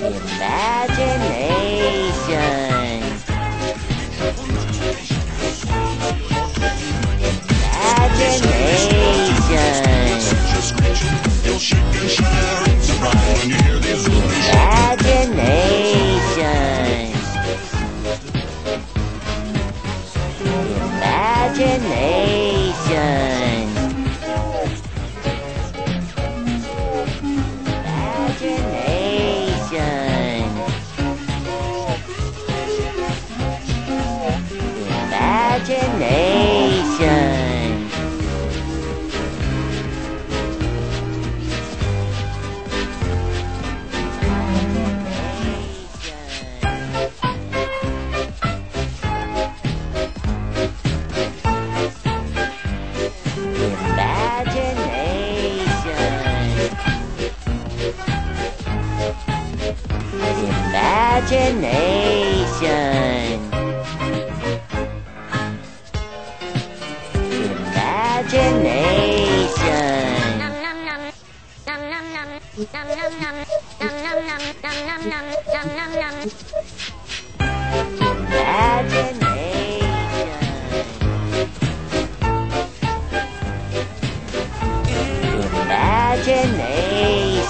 Imagination. Imagination. Imagination. Imagination. Imagination.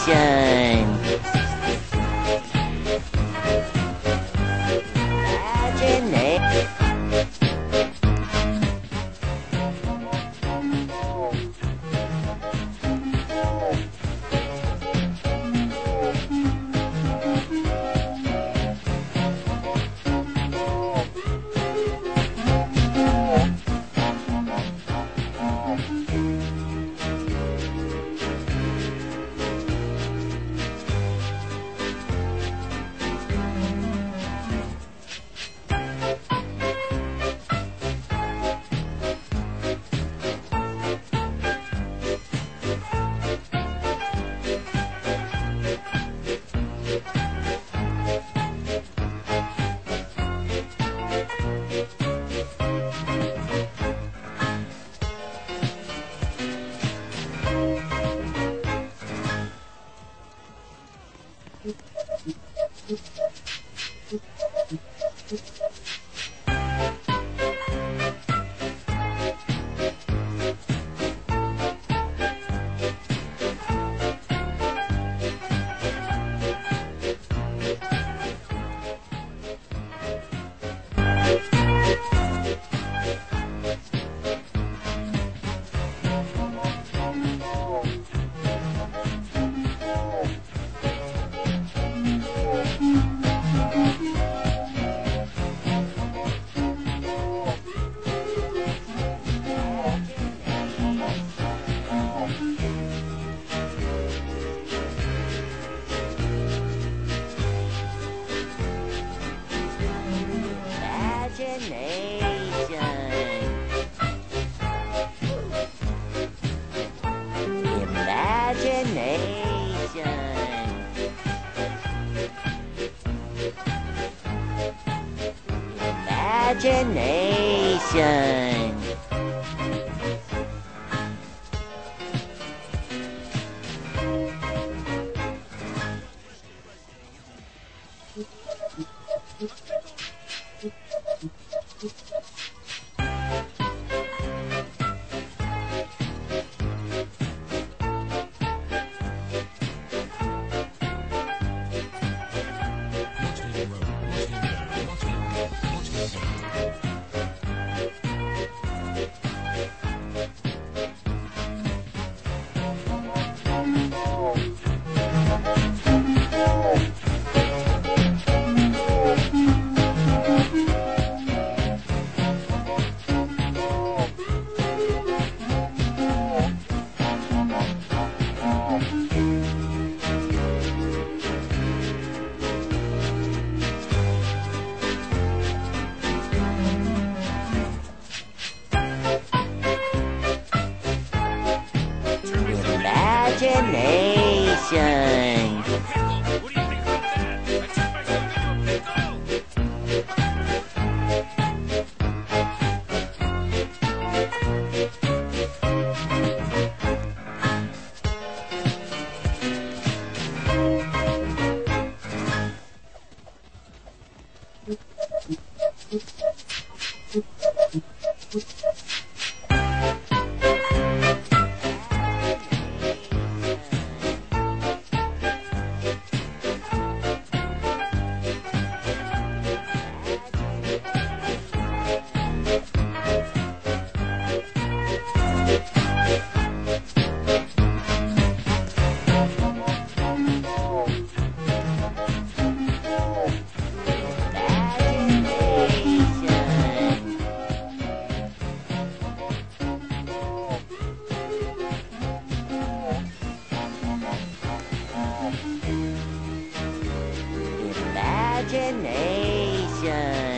Imagination. Nation. Imagination.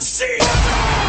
Cena!